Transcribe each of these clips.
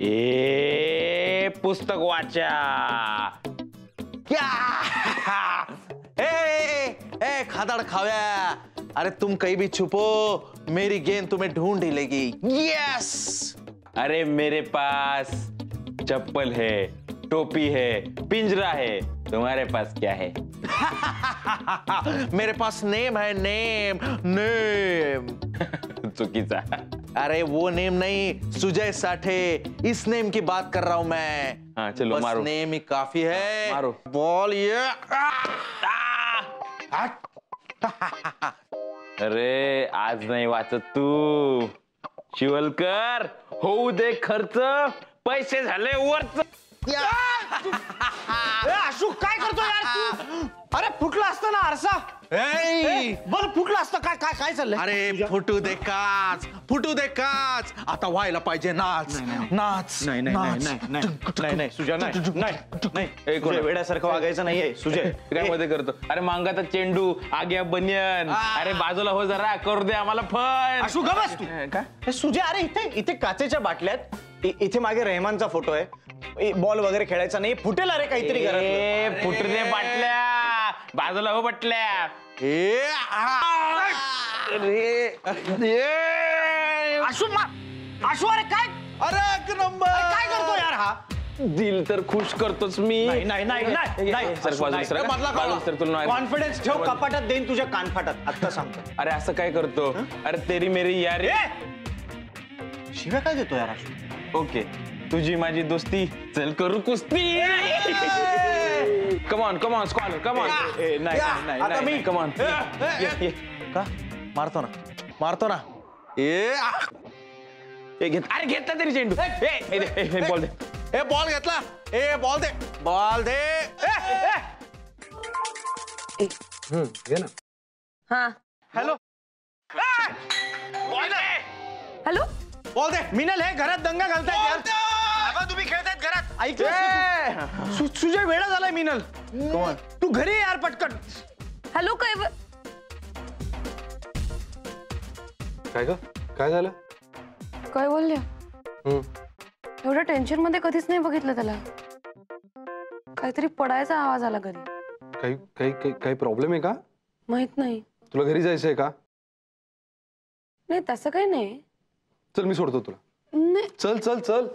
ए पुस्तक वाचा. क्या? ए, ए, खादड़ खाव्या अरे तुम कहीं भी छुपो मेरी गेंद तुम्हें ढूंढ ही लेगी. यस अरे मेरे पास चप्पल है टोपी है पिंजरा है. तुम्हारे पास क्या है? मेरे पास नेम है नेम नेम. चुकीचा अरे वो नेम नहीं सुजय साठे इस नेम की बात कर रहा हूँ मैं हाँ, चलो, बस मारो। नेम ही काफ़ी है मारो। बॉल ये अरे आज नाही वाचत तू शिवलकर होऊ दे खर्च पैसे झाले वरच अशोक काय करतो यार तू अरे फुटला असतं ना आरसा ए, बरं फुटलं असतं. काय काय काय चाललंय? अरे फुटू दे काच फुटू दे काच. आता व्हायला पाहिजे नाच. नाच. नाही नाही नाही नाच. नाही नाही. नाही नाही सुजय नाही नाही नाही. ए, कोण? सुजय, वेड्यासारखं वागायचं नाहीये. सुजय काय मध्ये करतो? अरे मांगाचा चेंडू आग्या बनियन. अरे बाजूला हो जरा करू दे आम्हाला फन अशू ग बस तू. काय हे सुजय अरे इथे इथे काचेच्या बाटल्यात. इ- इथे मागे रेहमानचा फोटो आहे. बॉल वगैरे खेळायचा नाही. फुटेल अरे काहीतरी घरात ए बाटल्या. बाजूला हो बाटल्या. ए, आ. अरे ए. आशू मा आशू अरे काय? अरे एक नंबर. काय करतो यार हा? दिल तर खुश करतोच मी. नाही नाही नाही नाही नाही. सर बाजूला सर मधला बाजूला सर तुला नाही. कॉन्फिडन्स ठेव कपाटात देईन तुझ्या कानफाटात. आत्ता सांगतो. अरे असं काय करतो? अरे तेरी मेरी यारी. शिव्या काय देतो यार आशू? ओके. तुझी माझी दोस्ती. चल करू कुस्ती. Come on come on scholar come on नाही कमॉन का मारतो ना मारतो ना ए. घेत अरे घेतला तरी चेंडू. ए, ए, दे, ए, ए, बॉल दे. ए बॉल घेतला. ए बॉल दे. बॉल दे. ना. हा. हॅलो बॉल दे. हॅलो बॉल दे. मिनल हे घरात दंगा घालताय ऐकलं सुजय वेळा झालाय मिनल। तू घरी यार पटकन। हॅलो काय काय ग? काय झालं? काय बोलल्या हम्म. एवढ्या टेन्शन मध्ये कधीच नाही बघितलं त्याला. काहीतरी पडायचा आवाज़ आला घरी. काही काही काही काही प्रॉब्लेम आहे का? माहित नाही. तुला घरी जायचंय का? नाही तसं काही नाही. चल मी सोडतो तुला. चल चल चल.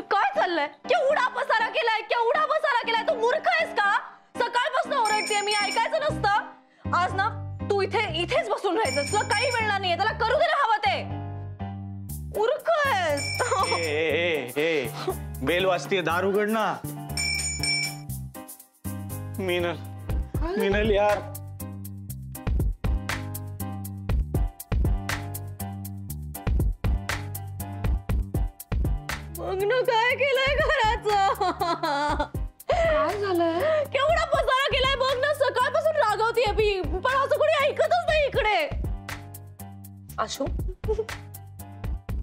काय चाललंय? केवढा पसारा केलाय केवढा पसारा केलाय? तू मूर्ख आहेस का? सकाळपासून ओरडते मी ऐकायचं नसतं. आज ना तू इथे इथेच बसून राहायचं. तुला काही मिळणार नाहीये त्याला करू दे ना हवं ते. मूर्ख आहेस. बेल वाजते दार उघड ना. मिनल मिनल यार. ना काय केलंय घराचं? काय झालंय? केवढा पसारा केलाय बघ ना सकाळपासून रागवतीये मी. पण असं कोणी ऐकतच नाही इकडे. आशू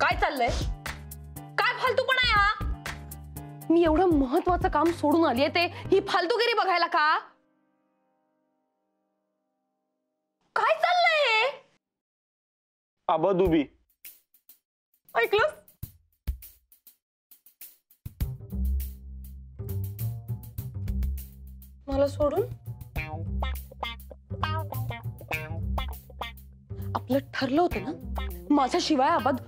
काय चाललंय? काय फालतूपणा आहे हा? मी एवढं महत्वाचं काम सोडून आलीये ते. ही फालतूगिरी बघायला का? काय चाललंय? आबा दुबी ऐकलं मला सोडून? आपलं ठरलं होतं ना? माझ्या शिवाय आबाद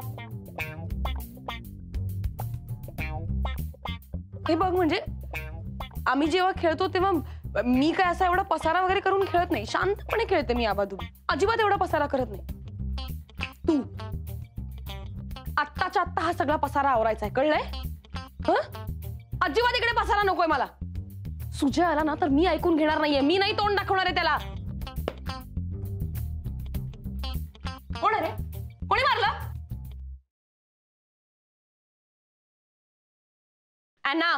हे बघ म्हणजे आम्ही जेव्हा खेळतो तेव्हा मी काय असा एवढा पसारा वगैरे करून खेळत नाही. शांतपणे खेळते मी आबादू अजिबात एवढा पसारा करत नाही. तू. आत्ताच्या आत्ता हा सगळा पसारा आवरायचा आहे. कळलंय? अजिबात इकडे पसारा नकोय मला. सुजय आला ना तर मी ऐकून घेणार नाहीये मी नाही तोंड दाखवणार आहे त्याला कोण आहे रे कोणी मारलं अॅना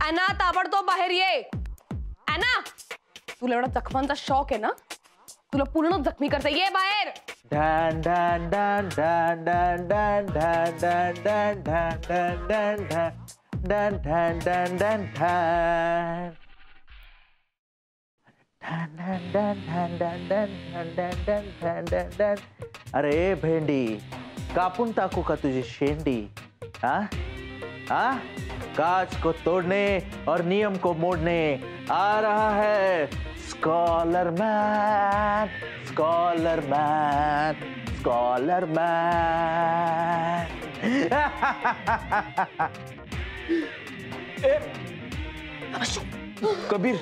अॅना ताबडतोब बाहेर ये अॅना तुला एवढा जखमांचा शॉक आहे ना तुला पूर्ण जखमी करता ये बाहेर डन डन डन डन डन डन डन डन डन डन डन डन डन डन डन डन डन अरे भेंडी कापून टाकू का तुझी शेंडी हा काज को तोड़ने और नियम को मोड़ने आ रहा है scholar man scholar man scholar man Kabir.